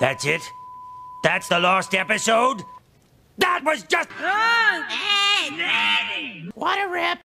That's it? That's the last episode? That was just. What a rip!